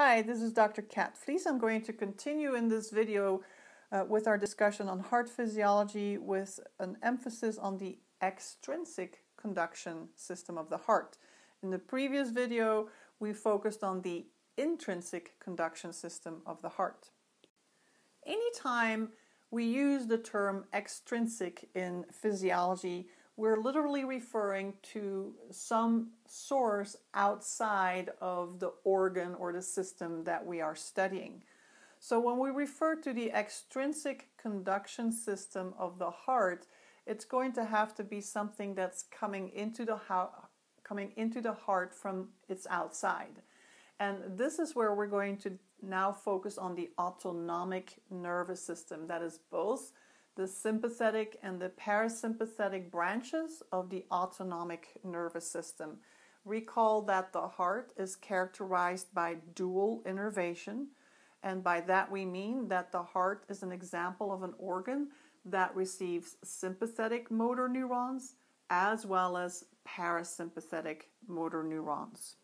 Hi, this is Dr. Kat Flies. I'm going to continue in this video uh, with our discussion on heart physiology with an emphasis on the extrinsic conduction system of the heart. In the previous video, we focused on the intrinsic conduction system of the heart. Anytime we use the term extrinsic in physiology, we're literally referring to some source outside of the organ or the system that we are studying. So when we refer to the extrinsic conduction system of the heart, it's going to have to be something that's coming into the coming into the heart from its outside. And this is where we're going to now focus on the autonomic nervous system that is both the sympathetic and the parasympathetic branches of the autonomic nervous system. Recall that the heart is characterized by dual innervation, and by that we mean that the heart is an example of an organ that receives sympathetic motor neurons as well as parasympathetic motor neurons.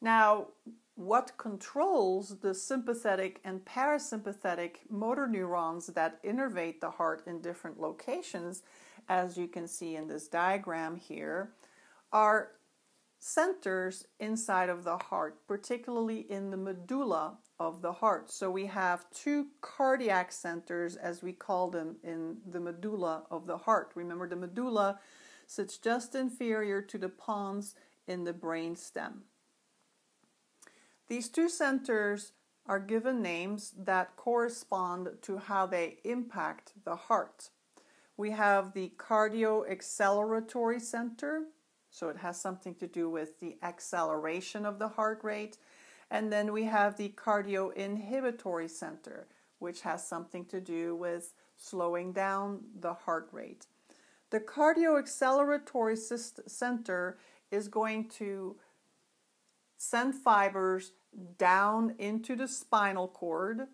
Now, what controls the sympathetic and parasympathetic motor neurons that innervate the heart in different locations, as you can see in this diagram here, are centers inside of the heart, particularly in the medulla of the heart. So we have two cardiac centers, as we call them, in the medulla of the heart. Remember, the medulla sits just inferior to the pons in the brain stem. These two centers are given names that correspond to how they impact the heart. We have the cardio-acceleratory center, so it has something to do with the acceleration of the heart rate. And then we have the cardio-inhibitory center, which has something to do with slowing down the heart rate. The cardio-acceleratory center is going to send fibers down into the spinal cord,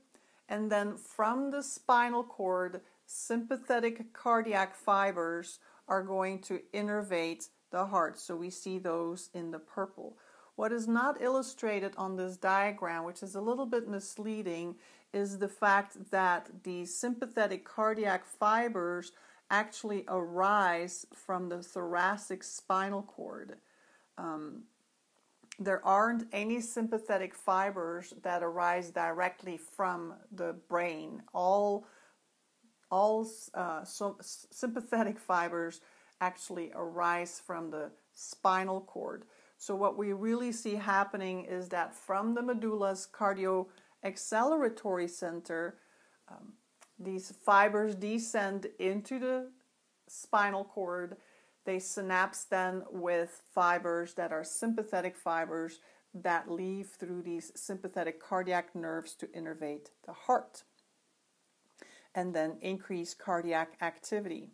and then from the spinal cord, sympathetic cardiac fibers are going to innervate the heart. So we see those in the purple. What is not illustrated on this diagram, which is a little bit misleading, is the fact that the sympathetic cardiac fibers actually arise from the thoracic spinal cord. Um, there aren't any sympathetic fibers that arise directly from the brain. All all uh, so sympathetic fibers actually arise from the spinal cord. So what we really see happening is that from the medulla's cardio acceleratory center, um, these fibers descend into the spinal cord they synapse then with fibers that are sympathetic fibers that leave through these sympathetic cardiac nerves to innervate the heart and then increase cardiac activity.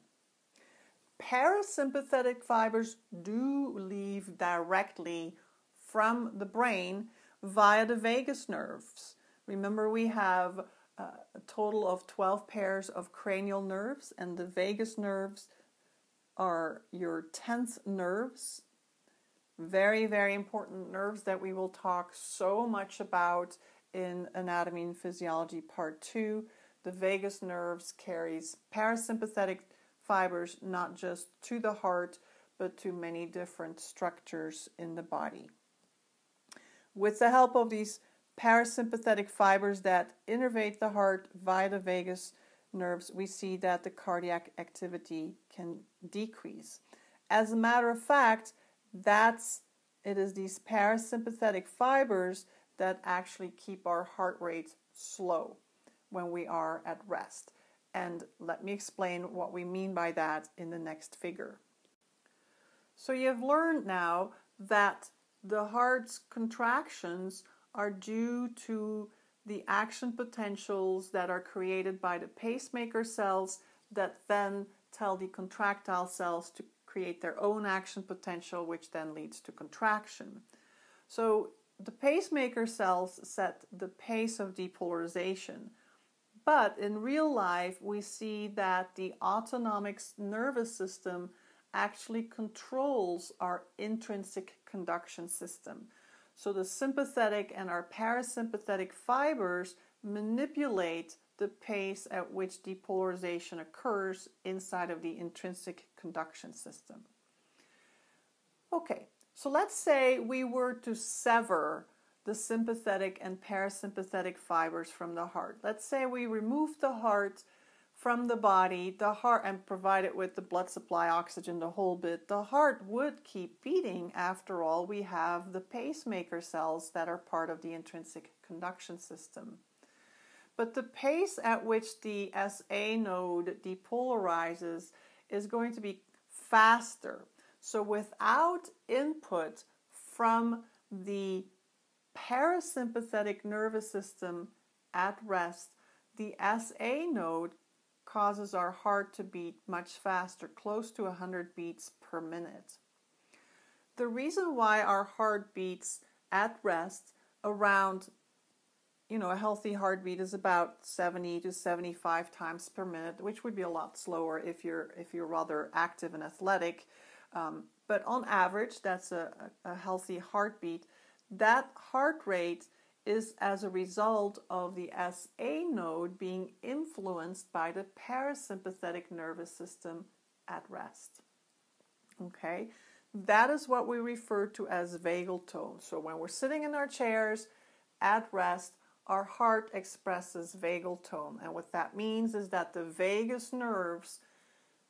Parasympathetic fibers do leave directly from the brain via the vagus nerves. Remember, we have uh, a total of 12 pairs of cranial nerves, and the vagus nerves are your tense nerves. Very, very important nerves that we will talk so much about in Anatomy and Physiology Part 2. The vagus nerves carries parasympathetic fibers not just to the heart but to many different structures in the body. With the help of these parasympathetic fibers that innervate the heart via the vagus nerves, we see that the cardiac activity can decrease. As a matter of fact, that's it is these parasympathetic fibers that actually keep our heart rate slow when we are at rest. And let me explain what we mean by that in the next figure. So you've learned now that the heart's contractions are due to the action potentials that are created by the pacemaker cells that then tell the contractile cells to create their own action potential, which then leads to contraction. So the pacemaker cells set the pace of depolarization. But in real life, we see that the autonomic nervous system actually controls our intrinsic conduction system. So the sympathetic and our parasympathetic fibers manipulate the pace at which depolarization occurs inside of the intrinsic conduction system. Okay, so let's say we were to sever the sympathetic and parasympathetic fibers from the heart. Let's say we remove the heart from the body, the heart, and provide it with the blood supply, oxygen, the whole bit. The heart would keep beating. After all, we have the pacemaker cells that are part of the intrinsic conduction system. But the pace at which the SA node depolarizes is going to be faster. So without input from the parasympathetic nervous system at rest, the SA node causes our heart to beat much faster, close to 100 beats per minute. The reason why our heart beats at rest around you know, a healthy heartbeat is about 70 to 75 times per minute, which would be a lot slower if you're if you're rather active and athletic. Um, but on average, that's a, a healthy heartbeat. That heart rate is as a result of the SA node being influenced by the parasympathetic nervous system at rest. Okay, that is what we refer to as vagal tone. So when we're sitting in our chairs at rest, our heart expresses vagal tone. And what that means is that the vagus nerves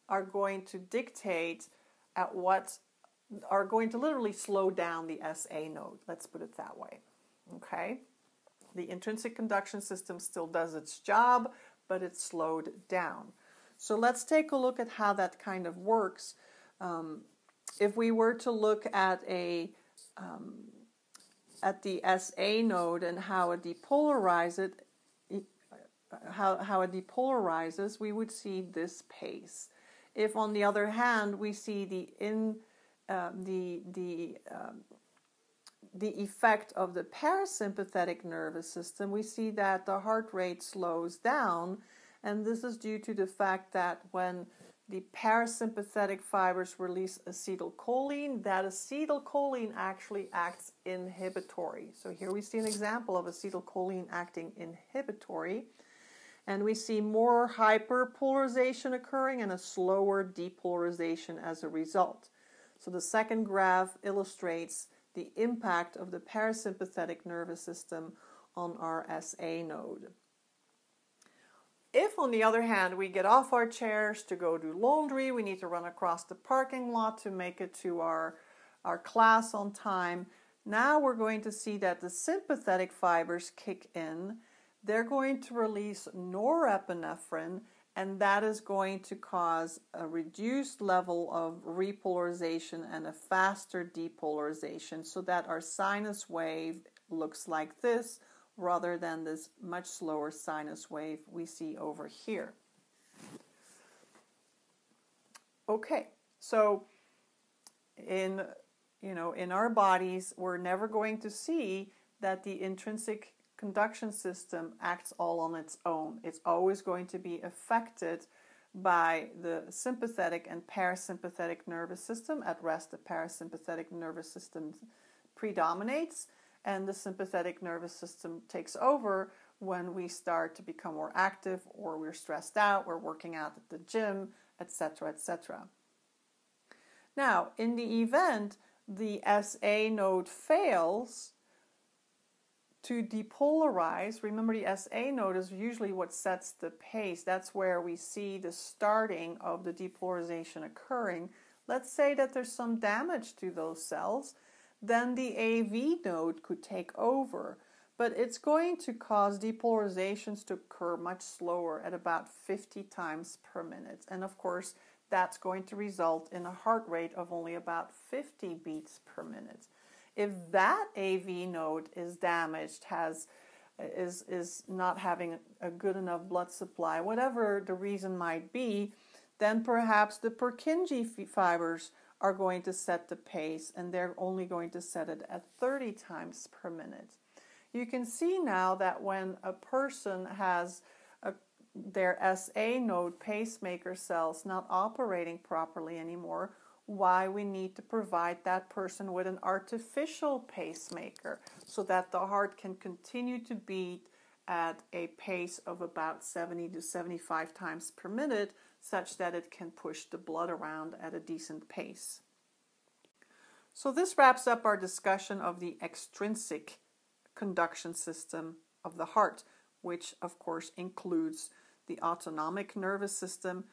are going to dictate at what are going to literally slow down the SA node. Let's put it that way. Okay? The intrinsic conduction system still does its job, but it's slowed down. So let's take a look at how that kind of works. Um, if we were to look at a um, at the SA node and how it depolarizes it, how, how it depolarizes, we would see this pace. If, on the other hand, we see the in um, the the um, the effect of the parasympathetic nervous system, we see that the heart rate slows down, and this is due to the fact that when the parasympathetic fibers release acetylcholine. That acetylcholine actually acts inhibitory. So here we see an example of acetylcholine acting inhibitory. And we see more hyperpolarization occurring and a slower depolarization as a result. So the second graph illustrates the impact of the parasympathetic nervous system on our SA node. If, on the other hand, we get off our chairs to go do laundry, we need to run across the parking lot to make it to our, our class on time. Now we're going to see that the sympathetic fibers kick in. They're going to release norepinephrine, and that is going to cause a reduced level of repolarization and a faster depolarization so that our sinus wave looks like this rather than this much slower sinus wave we see over here. Okay, so in you know in our bodies we're never going to see that the intrinsic conduction system acts all on its own. It's always going to be affected by the sympathetic and parasympathetic nervous system. At rest, the parasympathetic nervous system predominates, and the sympathetic nervous system takes over when we start to become more active or we're stressed out, we're working out at the gym, etc., etc. Now, in the event the SA node fails to depolarize, remember the SA node is usually what sets the pace. That's where we see the starting of the depolarization occurring. Let's say that there's some damage to those cells then the AV node could take over. But it's going to cause depolarizations to occur much slower at about 50 times per minute. And of course, that's going to result in a heart rate of only about 50 beats per minute. If that AV node is damaged, has is is not having a good enough blood supply, whatever the reason might be, then perhaps the Purkinje fibers are going to set the pace and they're only going to set it at 30 times per minute. You can see now that when a person has a, their SA node pacemaker cells not operating properly anymore, why we need to provide that person with an artificial pacemaker so that the heart can continue to beat at a pace of about 70 to 75 times per minute, such that it can push the blood around at a decent pace. So, this wraps up our discussion of the extrinsic conduction system of the heart, which of course includes the autonomic nervous system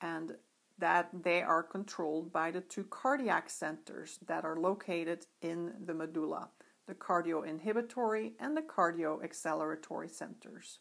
and that they are controlled by the two cardiac centers that are located in the medulla the cardio inhibitory and the cardio acceleratory centers.